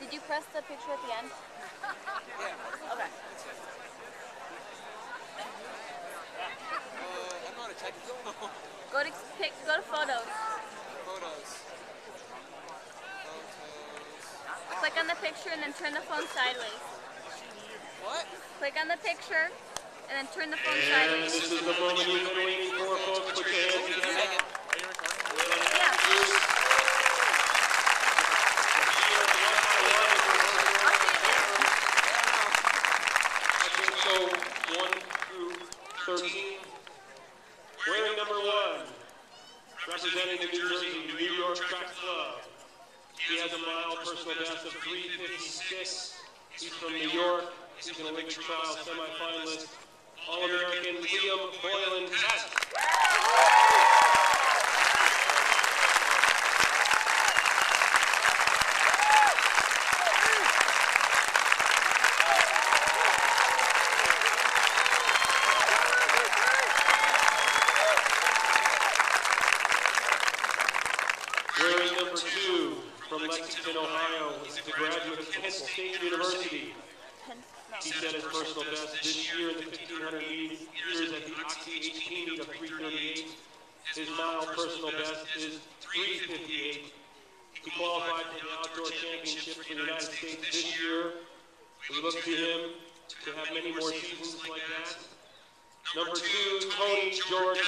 Did you press the picture at the end? yeah. Okay. Uh, I'm not a technical. go to pick, go to photos. Photos. Photos. Click on the picture and then turn the phone sideways. What? Click on the picture and then turn the phone and sideways. This is the moment you've been waiting for, folks. Put your hands together. 13, wearing number one, representing New Jersey, New York Track Club. He has a mile personal best of 356. He's from New York. He's an Olympic trial semifinalist. All-American Liam Boylan Pett. Number two from Lexington, Ohio, is the graduate of Kent State University. He set his personal best this year in the 1500 meters at the Oxy HP meet of 338. His mile personal best is 358. He qualified for the outdoor championships for the United States this year. We look to him to have many more seasons like that. Number two, Tony George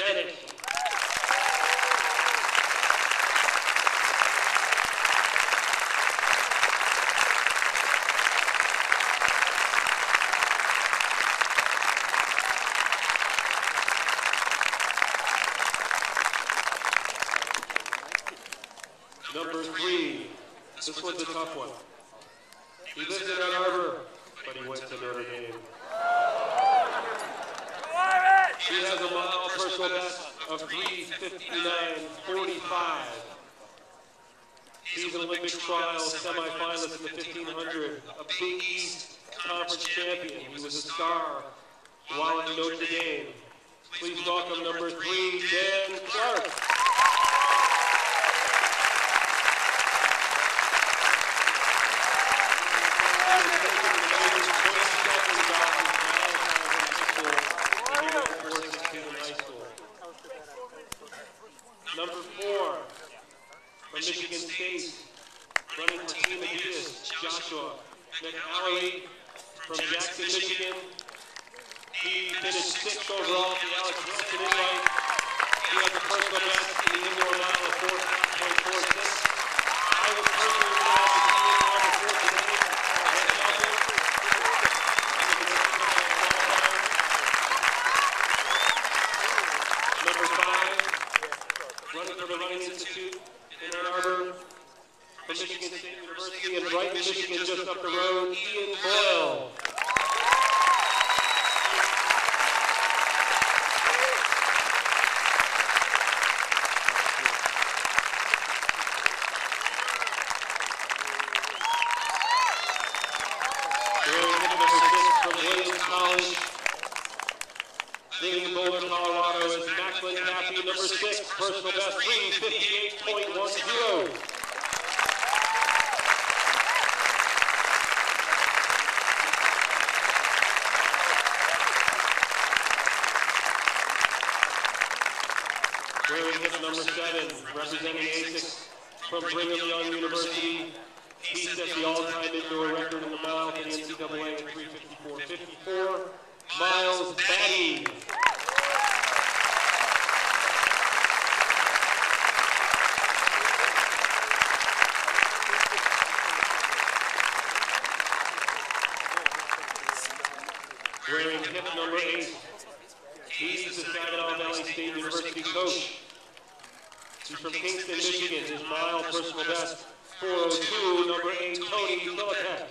This one's a tough one. He lived in Ann Arbor, but he went to Notre Dame. He has a mile personal best of 359.45. He's an Olympic trial semifinalist in the 1500, a Big East Conference champion. He was a star while at Notre Dame. Please welcome number three, Dan Clark. Number four, from Michigan State, running for Team Adidas, Joshua McAlary from Jackson, Michigan. He finished sixth overall in the Alex Wilson invite. He has a personal best in the indoor mile of 4.46. I was personally glad to see him on the court today. at Shelby. Number five, running for the Running Institute in Ann Arbor, from Michigan State University in Brighton, Michigan, just up the road, Ian Boyle. Singing Boulder, Colorado is Macklin number six, personal best 358.10. Hip number seven, representing ASICS from Brigham Young University. He set the all-time indoor record in the mile for the NCAA at 354.54. Miles Batty. Wearing hip number eight. He's the Saginaw Valley State University coach. He's from Kingston, Michigan. His mile personal best, 402, number eight, Tony Filipek.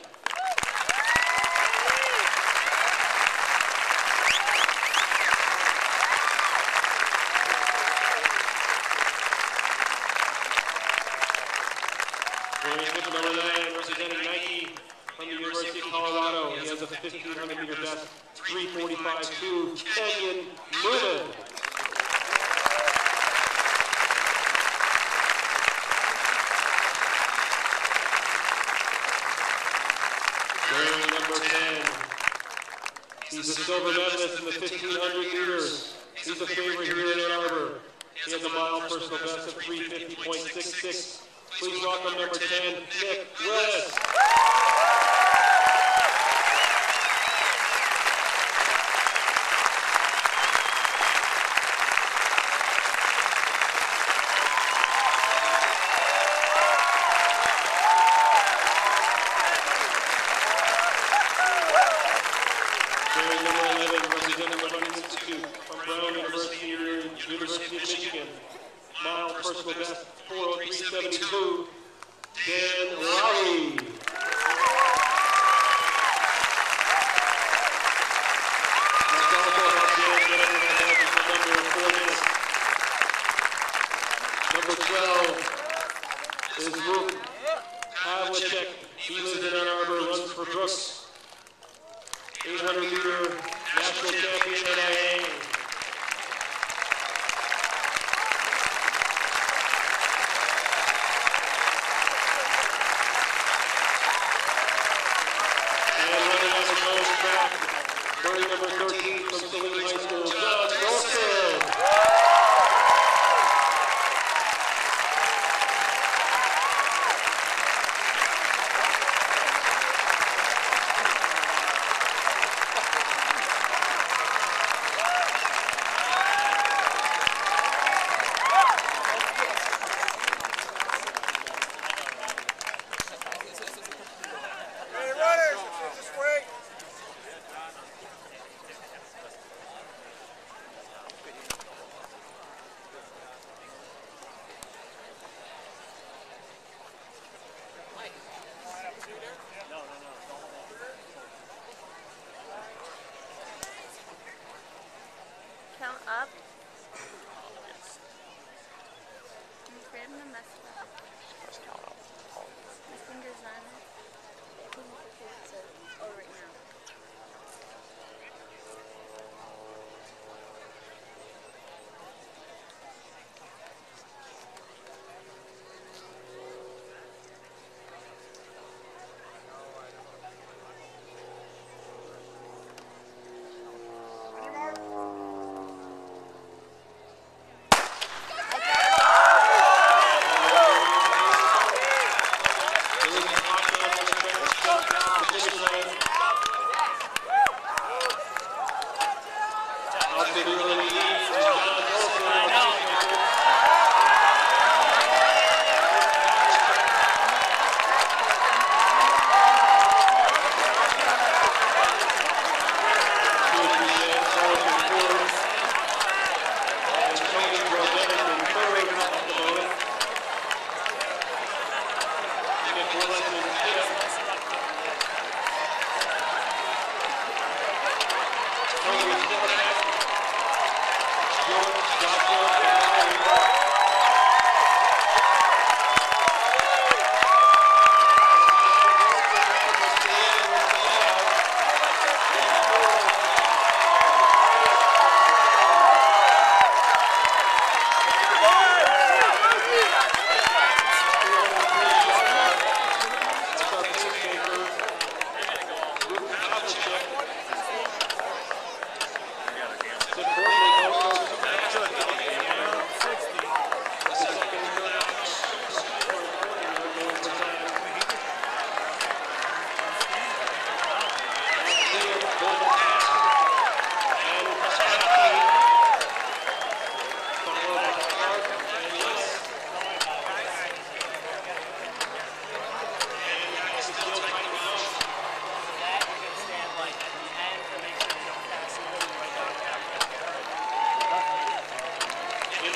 Number nine, representing Nike from the University of Colorado. He has a 1500 meter best, 345.2, Kenyon Neuman. 10. He's a silver medalist in the 1500 meters. He's a favorite here in Ann Arbor. He has a mile personal best of 350.66. Please welcome number 10, Nick Willis. Bearing number 11, representing the Running Institute from Brown University, University of Michigan. Mile personal best 403.72. Dan Lowry. Number 12 is Luke Pawlaczyk. He lives in Ann Arbor, runs for Brooks. 800 meter national champion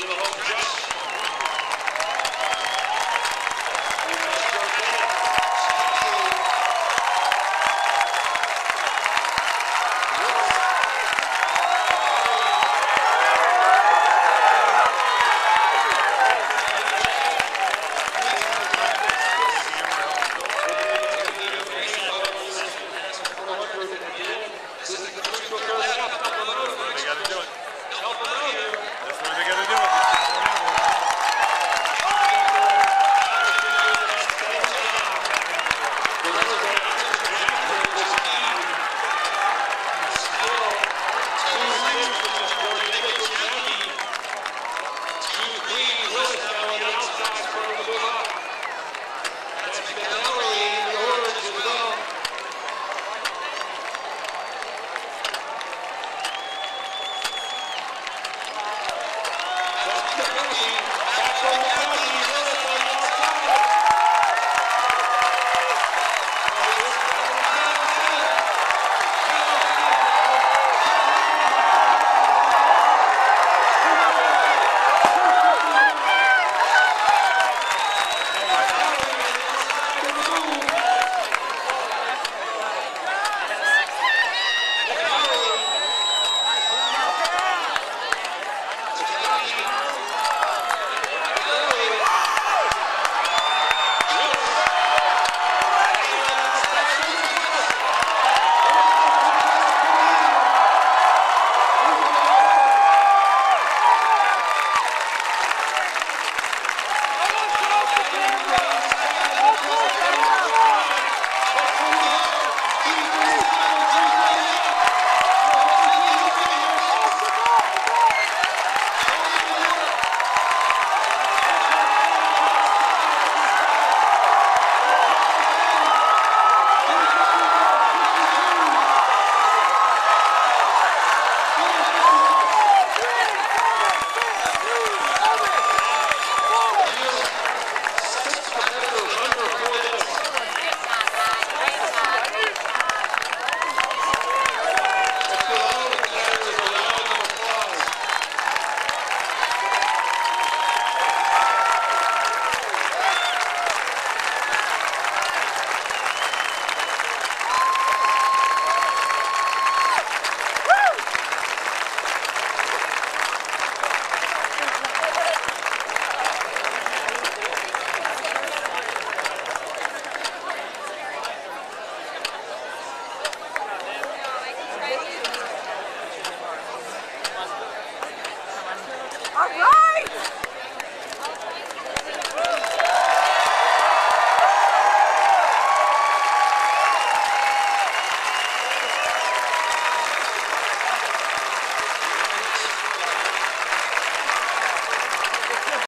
the whole